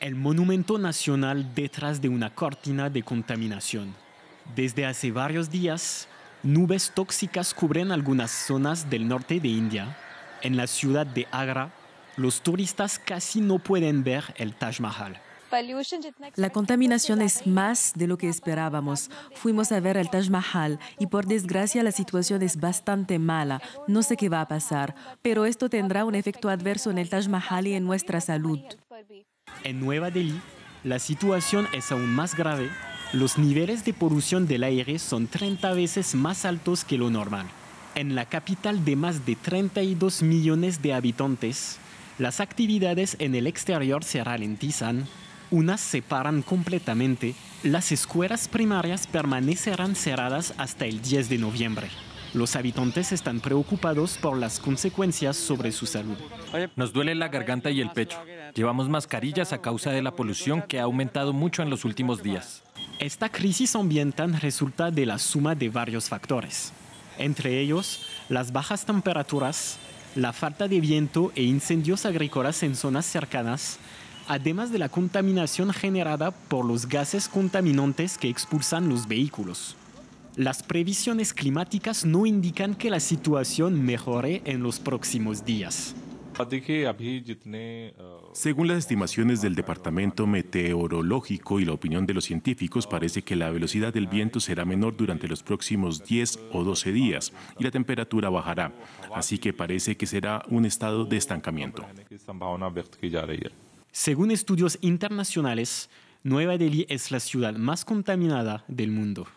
el monumento nacional detrás de una cortina de contaminación. Desde hace varios días, nubes tóxicas cubren algunas zonas del norte de India. En la ciudad de Agra, los turistas casi no pueden ver el Taj Mahal. La contaminación es más de lo que esperábamos. Fuimos a ver el Taj Mahal y por desgracia la situación es bastante mala. No sé qué va a pasar, pero esto tendrá un efecto adverso en el Taj Mahal y en nuestra salud. En Nueva Delhi, la situación es aún más grave. Los niveles de polución del aire son 30 veces más altos que lo normal. En la capital de más de 32 millones de habitantes, las actividades en el exterior se ralentizan unas se paran completamente. Las escuelas primarias permanecerán cerradas hasta el 10 de noviembre. Los habitantes están preocupados por las consecuencias sobre su salud. Nos duele la garganta y el pecho. Llevamos mascarillas a causa de la polución que ha aumentado mucho en los últimos días. Esta crisis ambiental resulta de la suma de varios factores, entre ellos las bajas temperaturas, la falta de viento e incendios agrícolas en zonas cercanas, además de la contaminación generada por los gases contaminantes que expulsan los vehículos. Las previsiones climáticas no indican que la situación mejore en los próximos días. Según las estimaciones del Departamento Meteorológico y la opinión de los científicos, parece que la velocidad del viento será menor durante los próximos 10 o 12 días y la temperatura bajará. Así que parece que será un estado de estancamiento. Según estudios internacionales, Nueva Delhi es la ciudad más contaminada del mundo.